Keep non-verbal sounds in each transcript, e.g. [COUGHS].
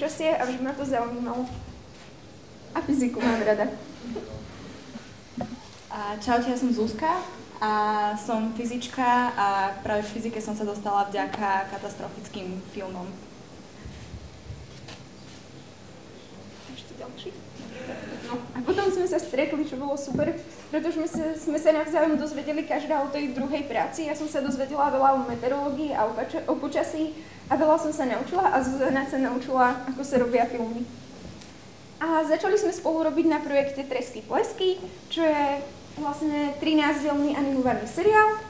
Počasie a vždy ma to zaujímalo. A fyziku mám rada. A čaute, ja som Zuzka a som fyzička a práve v fyzike som sa dostala vďaka katastrofickým filmom. Ešte ďalší. No, a potom sme sa stretli, čo bolo super, pretože sa, sme sa navzájom dozvedeli každá o tej druhej práci. Ja som sa dozvedela veľa o meteorológii a o počasí a veľa som sa naučila a Zuzana sa naučila, ako sa robia filmy. A začali sme spolu robiť na projekte Tresky plesky, čo je vlastne 13-dielný animovaný seriál.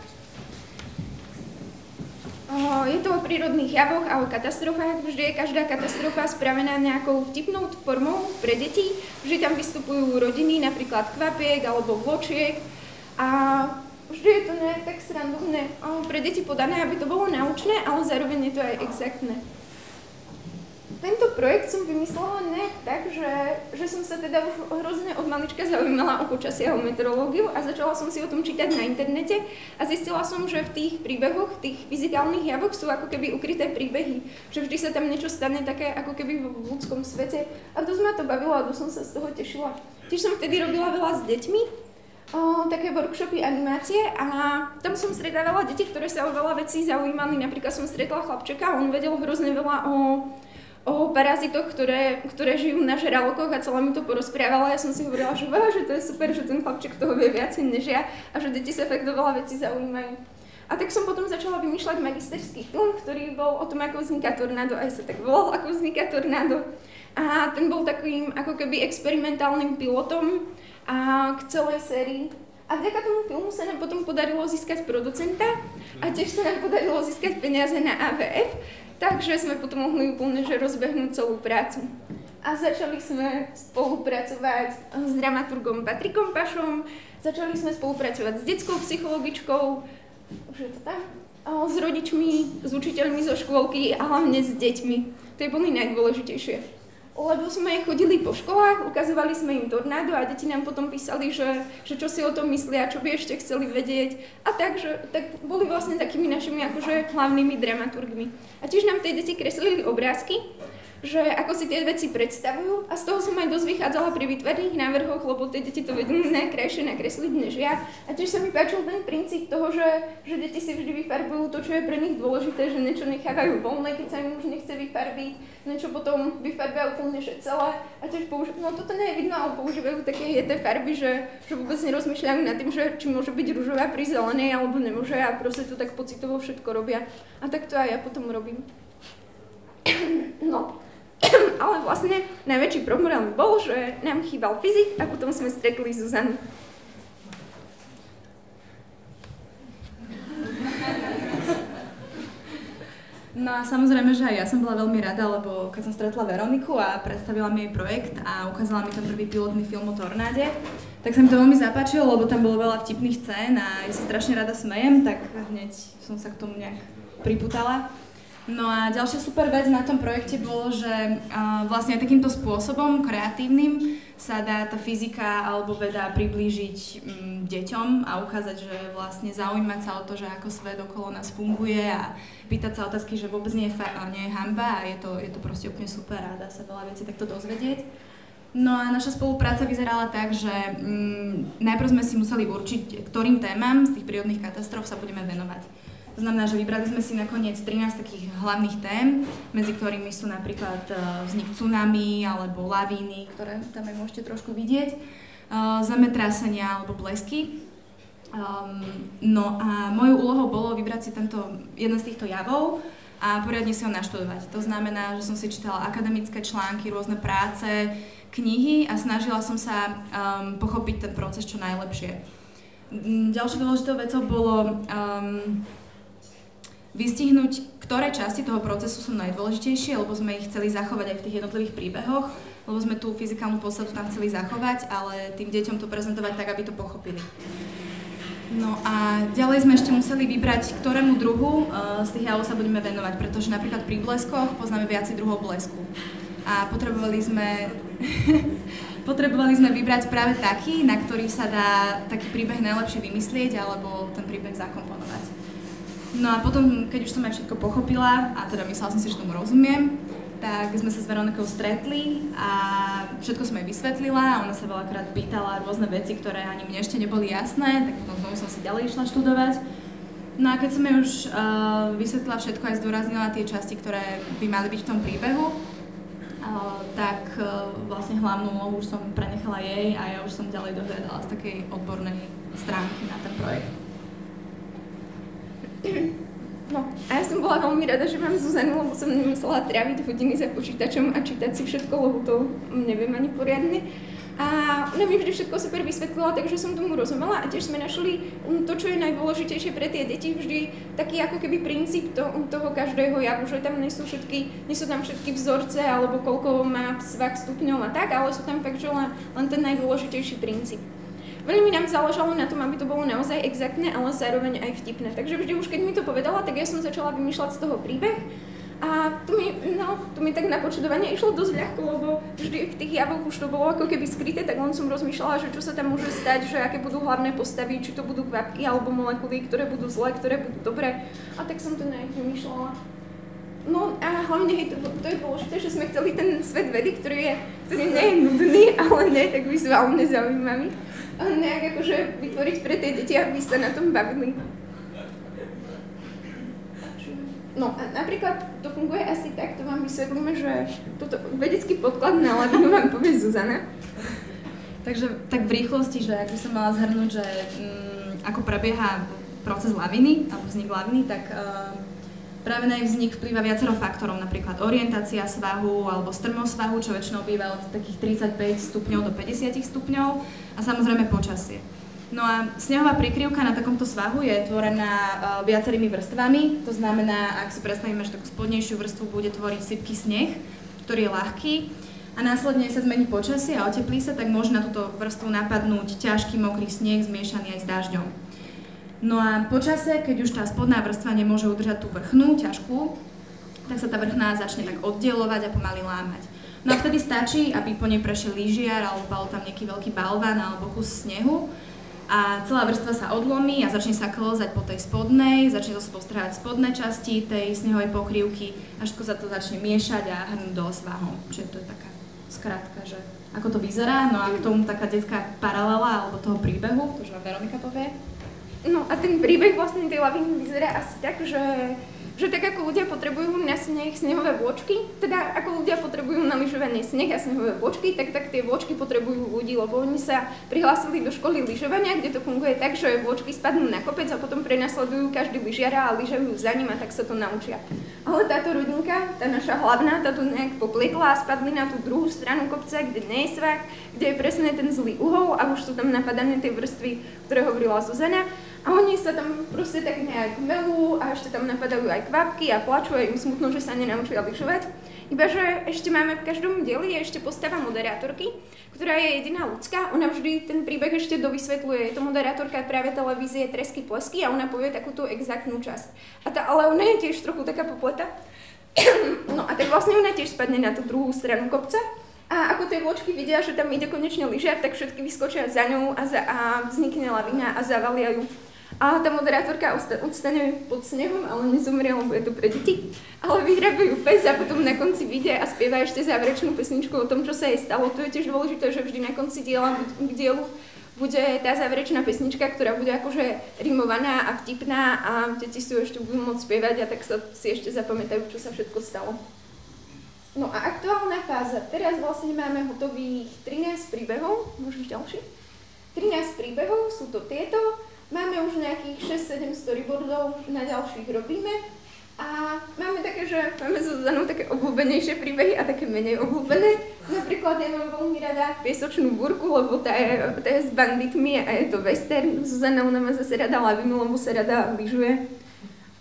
Je to o prírodných javoch a o katastrofách. Vždy je každá katastrofa spravená nejakou vtipnou formou pre deti. Vždy tam vystupujú rodiny, napríklad kvapiek alebo vločiek. A vždy je to nejak tak srandovné pre deti podané, aby to bolo naučné, ale zároveň je to aj exaktné. Tento projekt som vymyslela nejak tak, že, že som sa teda už hrozne od malička zaujímala o počasie a o meteorológiu a začala som si o tom čítať na internete a zistila som, že v tých príbehoch, tých fyzikálnych javoch sú ako keby ukryté príbehy, že vždy sa tam niečo stane také ako keby v ľudskom svete a dosť ma to bavilo a dosť som sa z toho tešila. Tiež som vtedy robila veľa s deťmi, o, také workshopy animácie a tam som stretávala deti, ktoré sa o veľa vecí zaujímali. Napríklad som stretla chlapčeka, on vedel hrozne veľa o, o parazitoch, ktoré, ktoré žijú na žralokoch a celá mi to porozprávala. Ja som si hovorila, že, wow, že to je super, že ten chlapček toho vie viacej než ja a že deti sa fakt do veľa vecí zaujímajú. A tak som potom začala vymýšľať magisterský film, ktorý bol o tom, ako vzniká tornádo, aj sa tak volal, ako vzniká tornádo. A ten bol takým ako keby experimentálnym pilotom a k celej sérii. A vďaka tomu filmu sa nám potom podarilo získať producenta a tiež sa nám podarilo získať peniaze na AVF, takže sme potom mohli úplne že rozbehnúť celú prácu. A začali sme spolupracovať s dramaturgom Patrikom Pašom, začali sme spolupracovať s detskou psychologičkou, už je to tam, s rodičmi, s učiteľmi zo škôlky a hlavne s deťmi. To je boli najdôležitejšie lebo sme chodili po školách, ukazovali sme im tornádo a deti nám potom písali, že, že čo si o tom myslia, čo by ešte chceli vedieť. A tak, že, tak boli vlastne takými našimi akože hlavnými dramaturgmi. A tiež nám tie deti kreslili obrázky, že ako si tie veci predstavujú a z toho som aj dosť vychádzala pri vytvarných návrhoch, lebo tie deti to vedú najkrajšie nakresliť než ja. A tiež sa mi páčil ten princíp toho, že, že deti si vždy vyfarbujú to, čo je pre nich dôležité, že niečo nechávajú voľné, keď sa im už nechce vyfarbiť, niečo potom vyfarbia úplne že celé a tiež používajú, no toto nie je vidno, ale používajú také jeté farby, že, že vôbec nerozmýšľajú nad tým, že či môže byť rúžová pri zelenej alebo nemôže a proste to tak pocitovo všetko robia. A tak to aj ja potom robím. No, [COUGHS] ale vlastne najväčší problém bol, že nám chýbal fyzik a potom sme stretli Zuzanu. No a samozrejme, že aj ja som bola veľmi rada, lebo keď som stretla Veroniku a predstavila mi jej projekt a ukázala mi ten prvý pilotný film o tornáde, tak sa mi to veľmi zapáčilo, lebo tam bolo veľa vtipných scén a ja sa strašne rada smejem, tak hneď som sa k tomu nejak priputala. No a ďalšia super vec na tom projekte bolo, že vlastne takýmto spôsobom kreatívnym sa dá tá fyzika alebo veda priblížiť um, deťom a ukázať, že vlastne zaujímať sa o to, že ako svet okolo nás funguje a pýtať sa otázky, že vôbec nie je, fa- nie je hamba a je to, je to proste úplne super a dá sa veľa vecí takto dozvedieť. No a naša spolupráca vyzerala tak, že um, najprv sme si museli určiť, ktorým témam z tých prírodných katastrof sa budeme venovať. To znamená, že vybrali sme si nakoniec 13 takých hlavných tém, medzi ktorými sú napríklad e, vznik tsunami alebo lavíny, ktoré tam aj môžete trošku vidieť, e, zemetrasenia alebo blesky. Um, no a mojou úlohou bolo vybrať si tento, jeden z týchto javov a poriadne si ho naštudovať. To znamená, že som si čítala akademické články, rôzne práce, knihy a snažila som sa um, pochopiť ten proces čo najlepšie. Ďalšou dôležitou vecou bolo um, vystihnúť, ktoré časti toho procesu sú najdôležitejšie, lebo sme ich chceli zachovať aj v tých jednotlivých príbehoch, lebo sme tú fyzikálnu podstatu tam chceli zachovať, ale tým deťom to prezentovať tak, aby to pochopili. No a ďalej sme ešte museli vybrať, ktorému druhu uh, z tých javov sa budeme venovať, pretože napríklad pri bleskoch poznáme viacej druhov blesku. A potrebovali sme, [LAUGHS] potrebovali sme vybrať práve taký, na ktorý sa dá taký príbeh najlepšie vymyslieť alebo ten príbeh zakomponovať. No a potom, keď už som aj všetko pochopila, a teda myslela som si, že tomu rozumiem, tak sme sa s Veronikou stretli a všetko som jej vysvetlila a ona sa veľakrát pýtala rôzne veci, ktoré ani mne ešte neboli jasné, tak potom znovu som si ďalej išla študovať. No a keď som jej už uh, vysvetlila všetko aj zdôraznila tie časti, ktoré by mali byť v tom príbehu, uh, tak uh, vlastne hlavnú úlohu už som prenechala jej a ja už som ďalej dohľadala z takej odbornej stránky na ten projekt. No a ja som bola veľmi rada, že mám Zuzanu, lebo som nemusela tráviť hodiny za počítačom a čítať si všetko, lebo to neviem ani poriadne. A ona mi vždy všetko super vysvetlila, takže som tomu rozumela a tiež sme našli to, čo je najdôležitejšie pre tie deti, vždy taký ako keby princíp to, toho každého javu, že tam nie sú, všetky, nie sú tam všetky vzorce alebo koľko má svak stupňov a tak, ale sú tam fakt, že len, len ten najdôležitejší princíp. Veľmi nám záležalo na tom, aby to bolo naozaj exaktné, ale zároveň aj vtipné. Takže vždy už keď mi to povedala, tak ja som začala vymýšľať z toho príbeh. A to mi, no, to mi tak na počudovanie išlo dosť ľahko, lebo vždy v tých javoch už to bolo ako keby skryté, tak len som rozmýšľala, že čo sa tam môže stať, že aké budú hlavné postavy, či to budú kvapky alebo molekuly, ktoré budú zlé, ktoré budú dobré. A tak som to nejak vymýšľala. No a hlavne to, to je dôležité, že sme chceli ten svet vedy, ktorý je, ktorý nie je [LAUGHS] nudný, ale nie tak vizuálne zaujímavý nejak akože vytvoriť pre tie deti, aby sa na tom bavili. No a napríklad to funguje asi tak, to vám vysvetlíme, že toto vedecký podklad na lavinu vám povie Zuzana. Takže tak v rýchlosti, že ak by som mala zhrnúť, že mm, ako prebieha proces laviny, alebo vznik laviny, tak uh, Práve na jej vznik vplýva viacero faktorov, napríklad orientácia svahu alebo strmosť svahu, čo väčšinou býva od takých 35 stupňov do 50 stupňov a samozrejme počasie. No a snehová prikryvka na takomto svahu je tvorená uh, viacerými vrstvami, to znamená, ak si predstavíme, že takú spodnejšiu vrstvu bude tvoriť sypký sneh, ktorý je ľahký a následne sa zmení počasie a oteplí sa, tak môže na túto vrstvu napadnúť ťažký mokrý sneh zmiešaný aj s dažďom. No a počase, keď už tá spodná vrstva nemôže udržať tú vrchnú, ťažkú, tak sa tá vrchná začne tak oddielovať a pomaly lámať. No a vtedy stačí, aby po nej prešiel lyžiar alebo bol tam nejaký veľký balván alebo kus snehu a celá vrstva sa odlomí a začne sa klzať po tej spodnej, začne zo sebou spodné časti tej snehovej pokrývky a všetko sa to začne miešať a hrnúť dole svahom. Čiže to je taká skrátka, že ako to vyzerá. No a k tomu taká detská paralela alebo toho príbehu, to už vám Veronika povie. No a ten príbeh vlastne tej laviny vyzerá asi tak, že že tak ako ľudia potrebujú na sneh snehové vločky, teda ako ľudia potrebujú na lyžovanie sneh a snehové vločky, tak, tak tie vločky potrebujú ľudí, lebo oni sa prihlásili do školy lyžovania, kde to funguje tak, že vločky spadnú na kopec a potom prenasledujú každý lyžiara a lyžujú za ním a tak sa to naučia. Ale táto rodinka, tá naša hlavná, tá tu nejak poplietla a spadli na tú druhú stranu kopca, kde nie je svak, kde je presne ten zlý uhol a už sú tam napadané tie vrstvy, ktoré hovorila Zuzana. A oni sa tam proste tak nejak melú a ešte tam napadajú aj kvapky a plačú a im smutno, že sa nenaučia lyžovať. Iba, že ešte máme v každom dieli ešte postava moderátorky, ktorá je jediná ľudská. Ona vždy ten príbeh ešte dovysvetľuje. Je to moderátorka práve televízie Tresky Plesky a ona povie takú tú exaktnú časť. A tá, ale ona je tiež trochu taká popleta. [CLEARS THROAT] no a tak vlastne ona tiež spadne na tú druhú stranu kopca a ako tie vločky vidia, že tam ide konečne lyžiar, tak všetky vyskočia za ňou a, za, a vznikne lavina a zavalia ju. A tá moderátorka odstane pod snehom, ale nezomrie, lebo je to pre deti. Ale vyhrabajú pes a potom na konci vyjde a spieva ešte záverečnú pesničku o tom, čo sa jej stalo. To je tiež dôležité, že vždy na konci diela dielu bude tá záverečná pesnička, ktorá bude akože rimovaná a vtipná a deti si ju ešte budú môcť spievať a tak sa si ešte zapamätajú, čo sa všetko stalo. No a aktuálna fáza. Teraz vlastne máme hotových 13 príbehov. Môžeš ďalší? 13 príbehov, sú to tieto. Máme už nejakých 6-7 storyboardov, na ďalších robíme. A máme také, že máme Zuzanou také obľúbenejšie príbehy a také menej obľúbené. Napríklad ja mám veľmi rada piesočnú burku, lebo tá je, tá je s banditmi a je to western. Zuzana ona má zase rada lavinu, lebo sa rada lyžuje.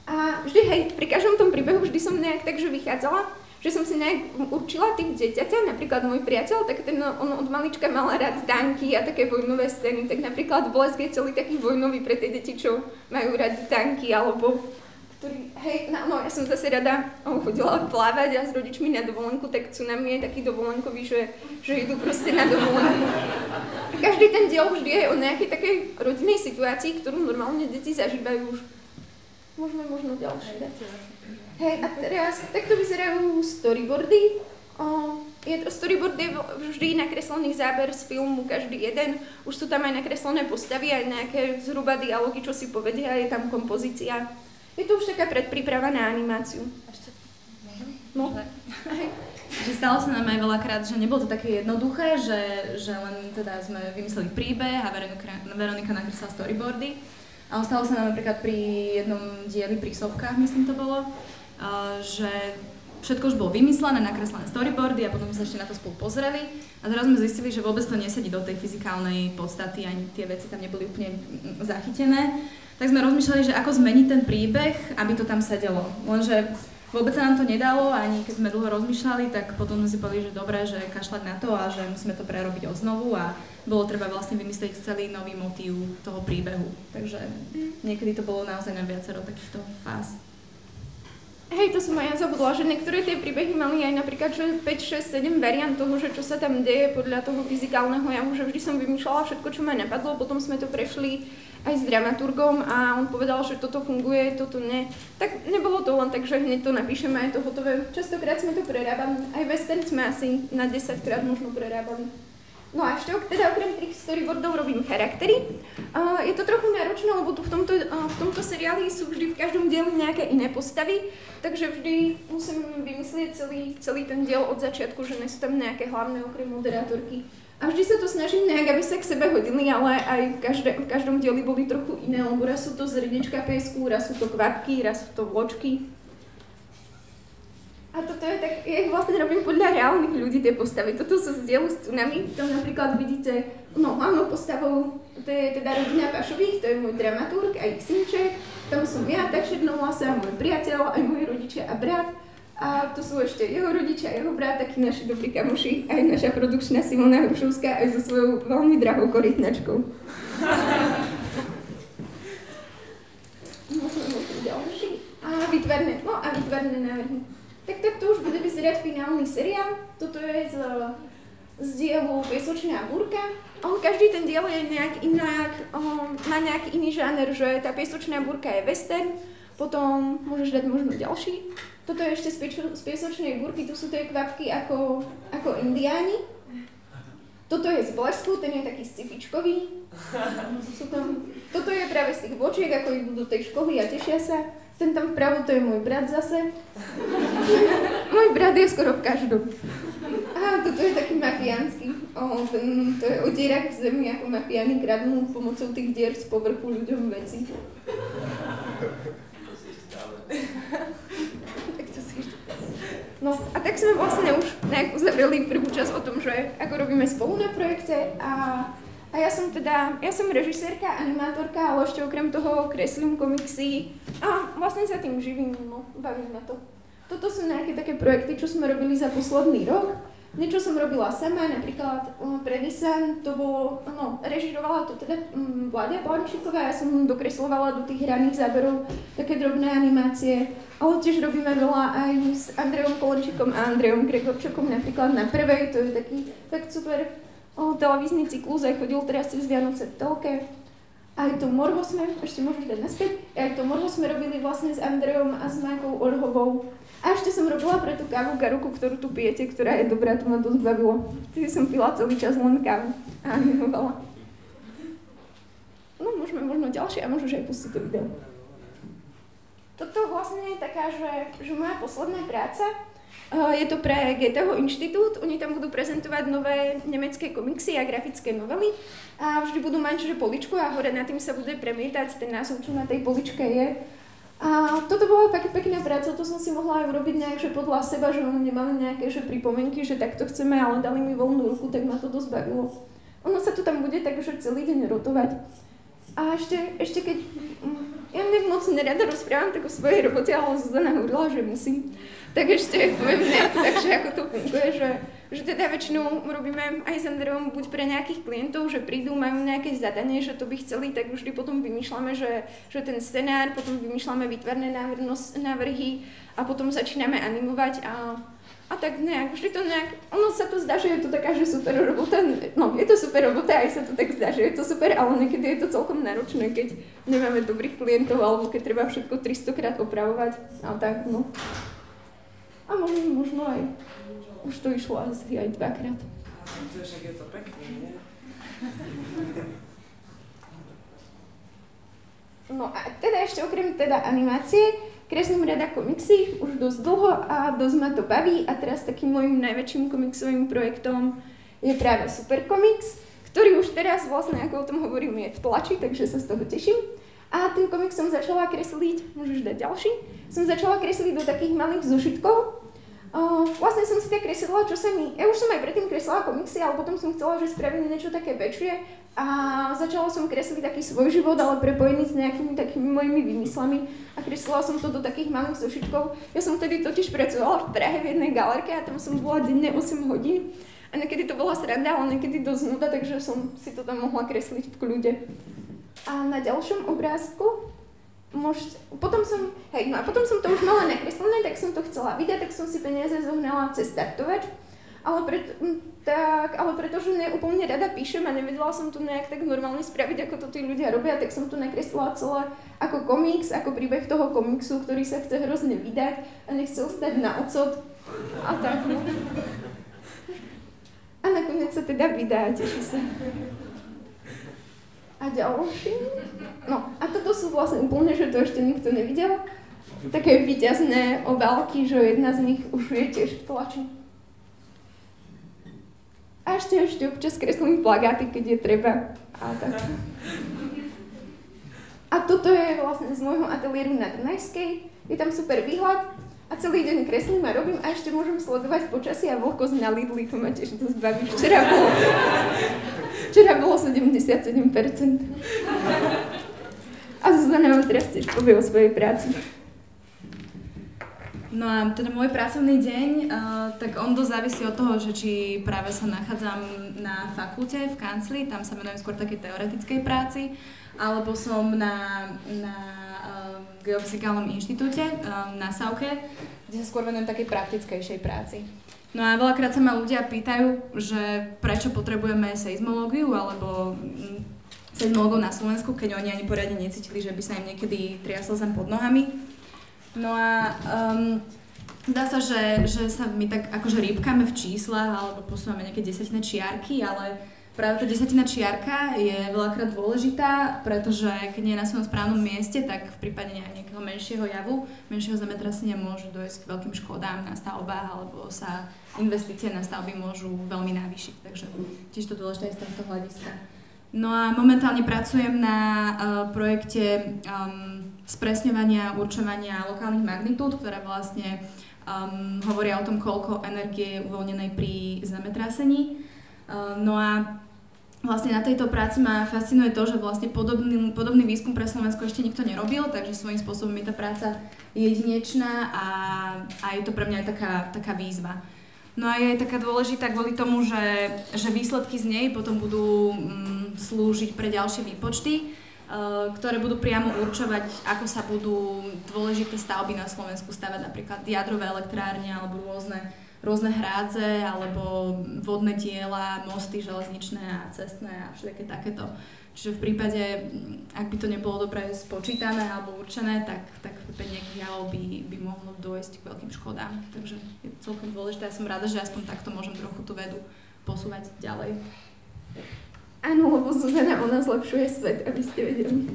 A vždy, hej, pri každom tom príbehu vždy som nejak takže vychádzala, že som si nejak určila typ dieťaťa, napríklad môj priateľ, tak ten on od malička mal rád tanky a také vojnové scény, tak napríklad Blesk je celý taký vojnový pre tie deti, čo majú radi tanky, alebo ktorý, hej, no, no ja som zase rada chodila plávať a s rodičmi na dovolenku, tak tsunami je taký dovolenkový, že, že idú proste na dovolenku. Každý ten diel vždy je o nejakej takej rodinnej situácii, ktorú normálne deti zažívajú už. Môžeme možno ďalšie Hej, a teraz takto vyzerajú storyboardy. O, je to, storyboard je vždy nakreslený záber z filmu, každý jeden. Už sú tam aj nakreslené postavy, aj nejaké zhruba dialógy, čo si povedia, je tam kompozícia. Je to už taká predpríprava na animáciu. No. [LAUGHS] že stalo sa nám aj veľakrát, že nebolo to také jednoduché, že, že len teda sme vymysleli príbeh a Veronika, Veronika nakreslila storyboardy. Ale stalo sa nám napríklad pri jednom dieli pri sopkách, myslím to bolo, že všetko už bolo vymyslené, nakreslené storyboardy a potom sme sa ešte na to spolu pozreli a teraz sme zistili, že vôbec to nesedí do tej fyzikálnej podstaty, ani tie veci tam neboli úplne zachytené tak sme rozmýšľali, že ako zmeniť ten príbeh, aby to tam sedelo. Lenže vôbec sa nám to nedalo, ani keď sme dlho rozmýšľali, tak potom sme si povedali, že dobré, že kašľať na to a že musíme to prerobiť znovu a bolo treba vlastne vymyslieť celý nový motív toho príbehu. Takže niekedy to bolo naozaj na viacero takýchto fáz. Hej, to som aj ja zabudla, že niektoré tie príbehy mali aj napríklad, že 5, 6, 7 variant toho, že čo sa tam deje podľa toho fyzikálneho javu, že vždy som vymýšľala všetko, čo ma napadlo, potom sme to prešli aj s dramaturgom a on povedal, že toto funguje, toto ne. Tak nebolo to len tak, že hneď to napíšeme, aj to hotové. Častokrát sme to prerábali, aj western sme asi na 10 krát možno prerábali. No a ešte teda okrem tých storyboardov robím charaktery. Uh, je to trochu náročné, lebo tu v tomto, uh, v tomto seriáli sú vždy v každom dieli nejaké iné postavy, takže vždy musím vymyslieť celý, celý ten diel od začiatku, že nie sú tam nejaké hlavné okrem moderátorky. A vždy sa to snažím nejak, aby sa k sebe hodili, ale aj v, každé, v každom dieli boli trochu iné, lebo raz sú to zrnička piesku, raz sú to kvapky, raz sú to vločky. A toto je tak, ja ich vlastne robím podľa reálnych ľudí, tie postavy. Toto sú z dielu s tsunami, tam napríklad vidíte, no hlavnou postavou, to je teda rodina Pašových, to je môj dramaturg a ich synček, tam som ja, tak černovlasa, môj priateľ, aj moji rodičia a brat. A tu sú ešte jeho rodičia, jeho brat, takí naši dobrí kamoši, aj naša produkčná Simona Hrušovská, aj so svojou veľmi drahou korytnačkou. [LAUGHS] A vytvarné, no a vytvarné návrhy. Tak tak to už bude vyzerať finálny seriál. Toto je z, z dielu Piesočná búrka. On, každý ten diel je nejak inak, um, má nejaký iný žáner, že tá Piesočná búrka je western, potom môžeš dať možno ďalší. Toto je ešte z, z piesočnej búrky, tu sú tie kvapky ako, ako indiáni. Toto je z blesku, ten je taký scifičkový. [LAUGHS] Toto je práve z tých bočiek, ako idú do tej školy a tešia sa. Ten tam vpravo, to je môj brat zase. môj brat je skoro v každom. A toto je taký mafiánsky. O, ten, to je o dierach v zemi, ako mafiáni kradnú pomocou tých dier z povrchu ľuďom veci. No a tak sme vlastne už nejak uzavreli prvú časť o tom, že ako robíme spolu na projekte a, a ja som teda, ja som režisérka, animátorka, ale ešte okrem toho kreslím komiksy a vlastne sa tým živím, no bavím na to. Toto sú nejaké také projekty, čo sme robili za posledný rok. Niečo som robila sama, napríklad um, pre Nissan, to bolo, no, režirovala to teda um, Vládia Plančiková, ja som dokreslovala do tých hraných záberov také drobné animácie, ale tiež robíme veľa aj s Andrejom Polenčikom a Andrejom Gregorčokom, napríklad na prvej, to je taký fakt super televízny cyklus, aj chodil teraz cez Vianoce telke. Aj to Morho sme, ešte môžeš dať naspäť, aj to Morho sme robili vlastne s Andrejom a s Mákou Orhovou. A ešte som robila pre tú kávu garuku, ktorú tu pijete, ktorá je dobrá, to ma dosť bavilo. Tedy som pila celý čas len kávu a [LAUGHS] animovala. No, môžeme možno ďalšie a môžeš aj pustiť to video. Toto vlastne je taká, že, že moja posledná práca. Je to pre Goetheho inštitút, oni tam budú prezentovať nové nemecké komiksy a grafické novely. A vždy budú mať že poličku a hore na tým sa bude premietať. Ten názov, čo na tej poličke je. A toto bola fakt pekná práca, to som si mohla aj urobiť nejak, že podľa seba, že nemali nejaké že pripomienky, že takto chceme, ale dali mi voľnú ruku, tak ma to dosť bavilo. Ono sa tu tam bude tak, že celý deň rotovať. A ešte, ešte keď, ja neviem, moc nerada rozprávam tak o svojej robote, ale Zuzana hovorila, že musím, tak ešte poviem nejak, takže ako to funguje, že že teda väčšinou robíme aj s Andreom buď pre nejakých klientov, že prídu, majú nejaké zadanie, že to by chceli, tak vždy potom vymýšľame, že, že ten scenár, potom vymýšľame výtvarné návrhy a potom začíname animovať a, a tak nejak, vždy to nejak, ono sa to zdá, že je to taká, že super robota, no je to super robota, aj sa to tak zdá, že je to super, ale niekedy je to celkom náročné, keď nemáme dobrých klientov, alebo keď treba všetko 300 krát opravovať a tak, no. A možno, možno aj už to išlo asi aj dvakrát. To však je to pekné, nie? No a teda ešte okrem teda animácie, kreslím rada komiksy už dosť dlho a dosť ma to baví a teraz takým môjim najväčším komiksovým projektom je práve Super Comics, ktorý už teraz vlastne, ako o tom hovorím, je v tlači, takže sa z toho teším. A ten komiks som začala kresliť, môžeš dať ďalší, som začala kresliť do takých malých zošitkov, Uh, vlastne som si tak kreslila, čo sa mi... Ja už som aj predtým kreslila komiksy, ale potom som chcela, že spravím niečo také väčšie a začala som kresliť taký svoj život, ale prepojený s nejakými takými mojimi vymyslami a kreslila som to do takých malých zošitkov. Ja som vtedy totiž pracovala v Prahe v jednej galerke a tam som bola denne 8 hodín a niekedy to bola sranda, ale niekedy dosť nuda, takže som si to tam mohla kresliť v kľude. A na ďalšom obrázku môžete, potom som, hej, no a potom som to už mala nakreslené, tak som to chcela vydať, tak som si peniaze zohnala cez startovač, ale, pred, tak, ale pretože neúplne rada píšem a nevedela som to nejak tak normálne spraviť, ako to tí ľudia robia, tak som to nakreslila celé ako komiks, ako príbeh toho komiksu, ktorý sa chce hrozne vydať a nechcel stať na ocot a tak. A nakoniec sa teda vydá, teší sa. A ďalší? No a toto sú vlastne úplne, že to ešte nikto nevidel. Také výťazné obálky, že jedna z nich už je tiež v tlači. A ešte ešte občas kreslím plagáty, keď je treba. A tak. A toto je vlastne z môjho ateliéru na Dunajskej. Je tam super výhľad a celý deň kreslím a robím a ešte môžem sledovať počasie a vlhkosť na Lidli, to ma tiež dosť baví. Včera bolo, včera bolo 77%. A Zuzana vám teraz tiež povie o svojej práci. No a teda môj pracovný deň, uh, tak on dosť závisí od toho, že či práve sa nachádzam na fakulte v kancli, tam sa venujem skôr také teoretickej práci, alebo som na, na uh, Geofyzikálnom inštitúte uh, na Sauke, kde sa skôr venujem takej praktickejšej práci. No a veľakrát sa ma ľudia pýtajú, že prečo potrebujeme seizmológiu alebo mm, seizmológov na Slovensku, keď oni ani poriadne necítili, že by sa im niekedy triasol zem pod nohami. No a um, zdá sa, že, že sa my tak akože rýbkame v číslach alebo posúvame nejaké desatinné čiarky, ale práve tá desatina čiarka je veľakrát dôležitá, pretože keď nie je na svojom správnom mieste, tak v prípade nejakého menšieho javu, menšieho zemetrasenia môžu dojsť k veľkým škodám na stavbách alebo sa investície na stavby môžu veľmi navýšiť. Takže tiež to dôležité je z tohto hľadiska. No a momentálne pracujem na uh, projekte um, spresňovania, určovania lokálnych magnitúd, ktoré vlastne um, hovoria o tom, koľko energie je uvoľnenej pri zemetrasení. Um, no a vlastne na tejto práci ma fascinuje to, že vlastne podobný, podobný výskum pre Slovensko ešte nikto nerobil, takže svojím spôsobom je tá práca jedinečná a, a je to pre mňa aj taká, taká výzva. No a je taká dôležitá kvôli tomu, že, že výsledky z nej potom budú mm, slúžiť pre ďalšie výpočty. Eh, ktoré budú priamo určovať, ako sa budú dôležité stavby na Slovensku stavať, napríklad jadrové elektrárne alebo rôzne, rôzne hrádze alebo vodné diela, mosty železničné a cestné a všetké takéto. Čiže v prípade, mm, ak by to nebolo dobre spočítané alebo určené, tak, tak v prípade by, by mohlo dôjsť k veľkým škodám. Takže je celkom dôležité. Ja som rada, že aspoň takto môžem trochu tú vedu posúvať ďalej. Áno, lebo Zuzana, ona zlepšuje svet, aby ste vedeli.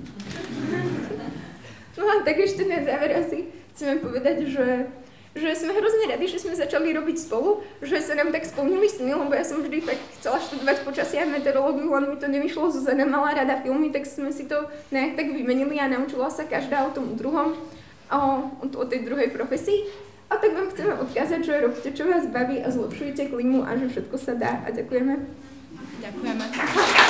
No a tak ešte na záver asi chceme povedať, že, že sme hrozne radi, že sme začali robiť spolu, že sa nám tak splnili sny, lebo ja som vždy tak chcela študovať počasie a meteorológiu, len mi to nevyšlo. Zuzana mala rada filmy, tak sme si to nejak tak vymenili a naučila sa každá o tom druhom. o, o tej druhej profesii. A tak vám chceme odkázať, že robte, čo vás baví a zlepšujte klímu a že všetko sa dá. A ďakujeme. Ďakujem.